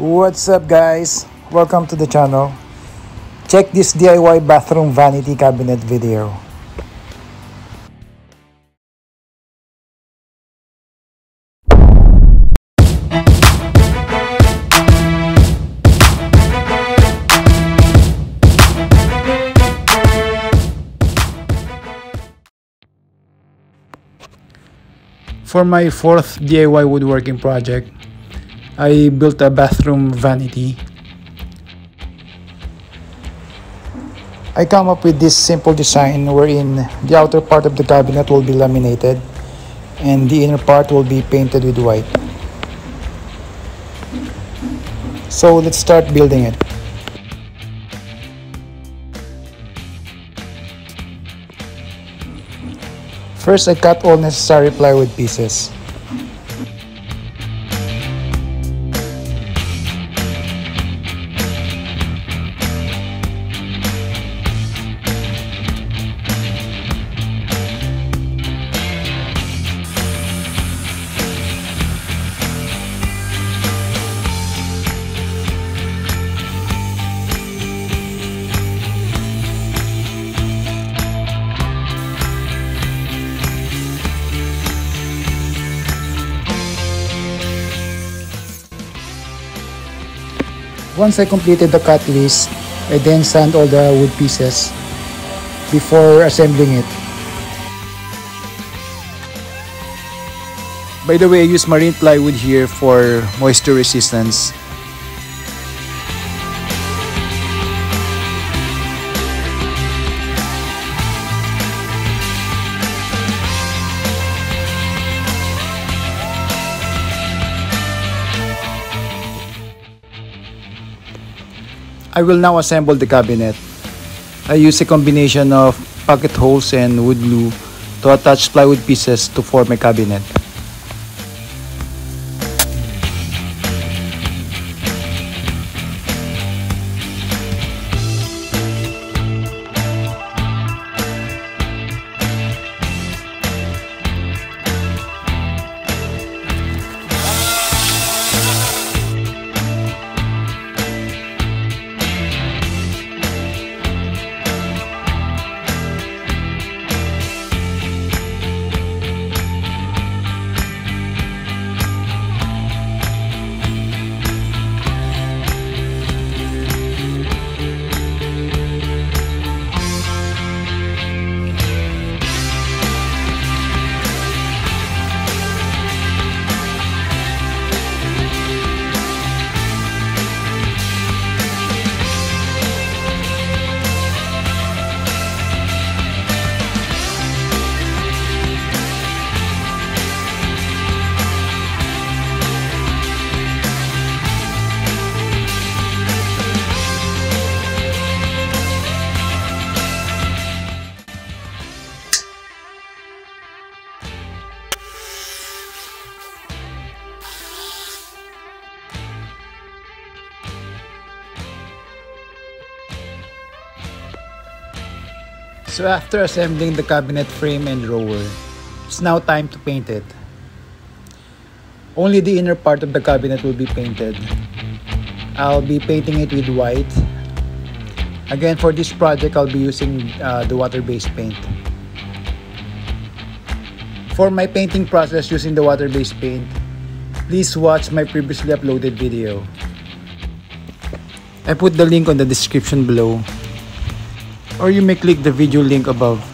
What's up guys? Welcome to the channel. Check this DIY bathroom vanity cabinet video. For my fourth DIY woodworking project, I built a bathroom vanity. I come up with this simple design wherein the outer part of the cabinet will be laminated and the inner part will be painted with white. So let's start building it. First I cut all necessary plywood pieces. Once I completed the cut list, I then sand all the wood pieces before assembling it. By the way, I use marine plywood here for moisture resistance. I will now assemble the cabinet. I use a combination of pocket holes and wood glue to attach plywood pieces to form a cabinet. So after assembling the cabinet frame and drawer, it's now time to paint it. Only the inner part of the cabinet will be painted. I'll be painting it with white. Again, for this project, I'll be using uh, the water-based paint. For my painting process using the water-based paint, please watch my previously uploaded video. I put the link on the description below or you may click the video link above.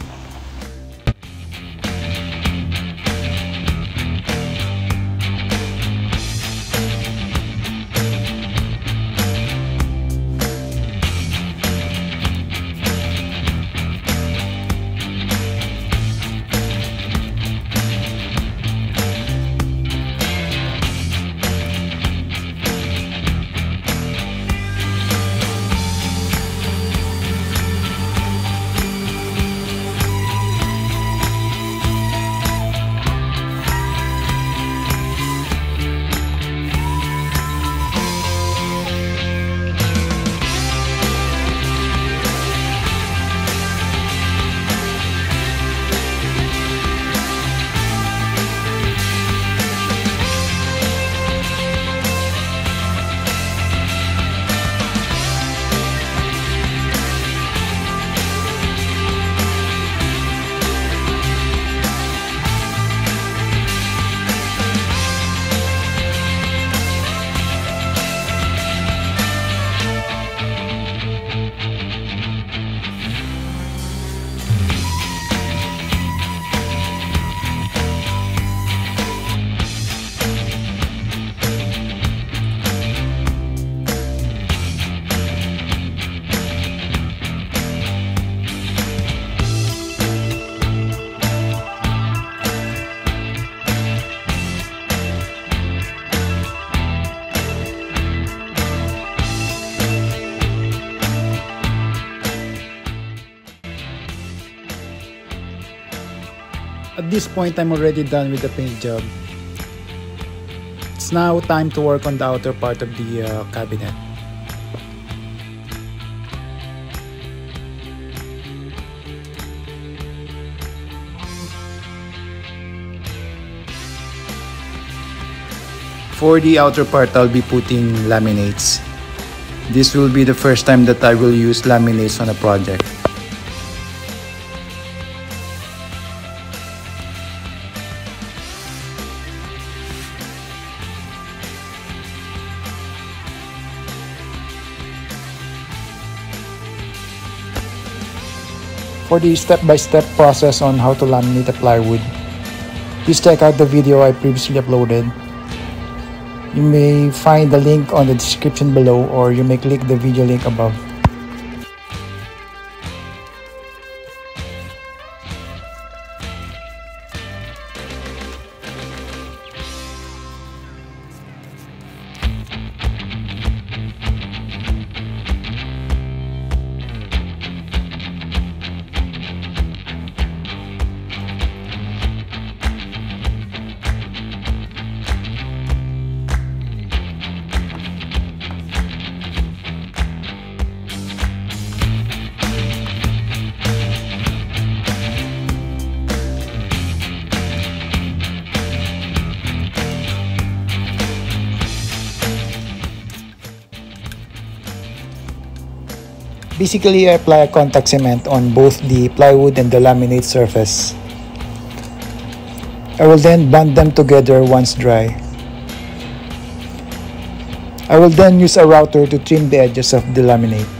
This point, I'm already done with the paint job. It's now time to work on the outer part of the uh, cabinet. For the outer part, I'll be putting laminates. This will be the first time that I will use laminates on a project. For the step-by-step -step process on how to laminate a plywood, please check out the video I previously uploaded. You may find the link on the description below or you may click the video link above. Basically, I apply a contact cement on both the plywood and the laminate surface. I will then bond them together once dry. I will then use a router to trim the edges of the laminate.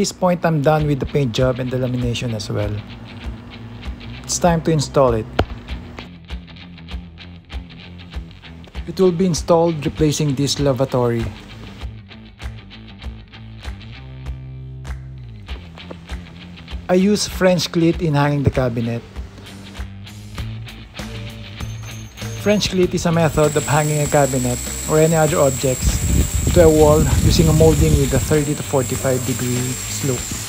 This point, I'm done with the paint job and the lamination as well. It's time to install it. It will be installed replacing this lavatory. I use French cleat in hanging the cabinet. French cleat is a method of hanging a cabinet or any other objects to a wall using a molding with a 30 to 45 degree Oslo.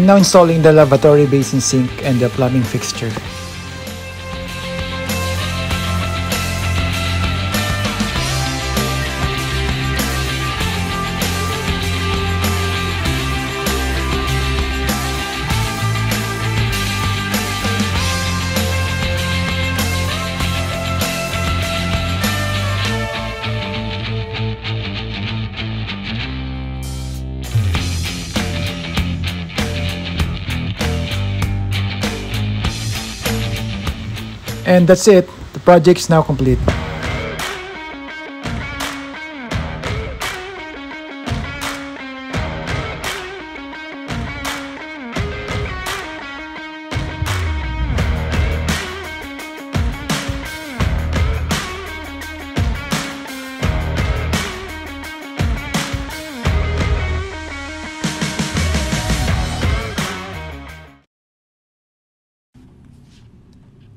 I'm now installing the lavatory basin sink and the plumbing fixture. And that's it. The project is now complete.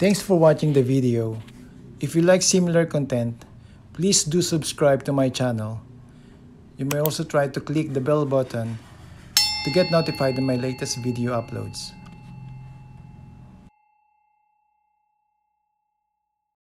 Thanks for watching the video. If you like similar content, please do subscribe to my channel. You may also try to click the bell button to get notified of my latest video uploads.